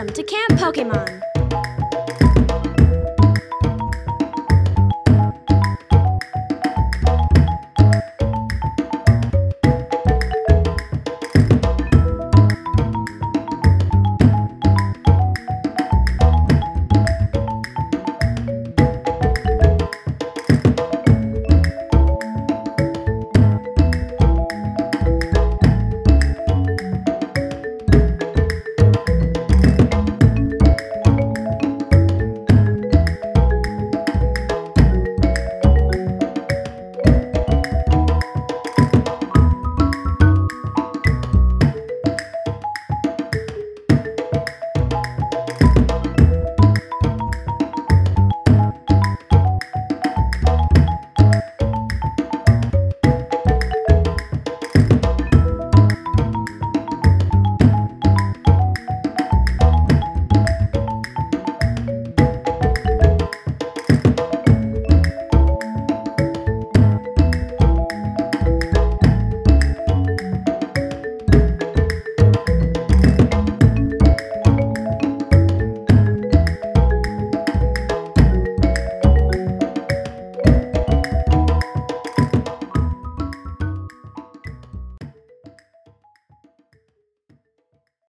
Welcome to Camp Pokemon.